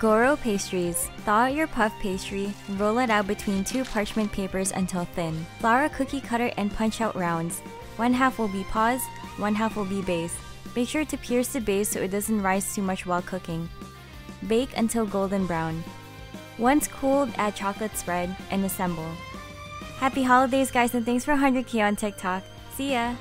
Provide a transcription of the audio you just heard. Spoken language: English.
Gorou Pastries. Thaw out your puff pastry, roll it out between two parchment papers until thin. Flour a cookie cutter and punch out rounds. One half will be paws, one half will be base. Make sure to pierce the base so it doesn't rise too much while cooking. Bake until golden brown. Once cooled, add chocolate spread and assemble. Happy holidays guys and thanks for 100k on TikTok. See ya!